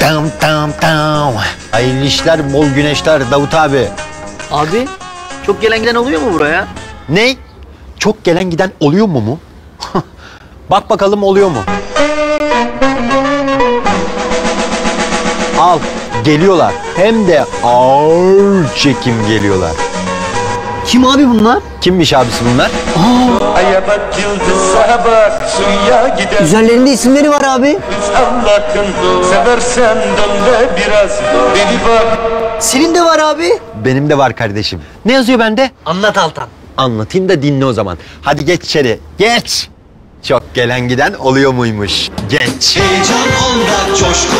Tam tam tam. Hayırlı işler, bol güneşler Davut abi. Abi çok gelen giden oluyor mu buraya? Ne? Çok gelen giden oluyor mu mu? Bak bakalım oluyor mu? Al, geliyorlar. Hem de ağır çekim geliyorlar. Kim abi bunlar? Kimmiş abisi bunlar? Gider Üzerlerinde isimleri var abi. Seversen dön de biraz beni bak Senin de var abi. Benim de var kardeşim. Ne yazıyor bende? Anlat Altan. Anlatayım da dinle o zaman. Hadi geç içeri. Geç. Çok gelen giden oluyor muymuş? Geç. Heyecan onda, coşku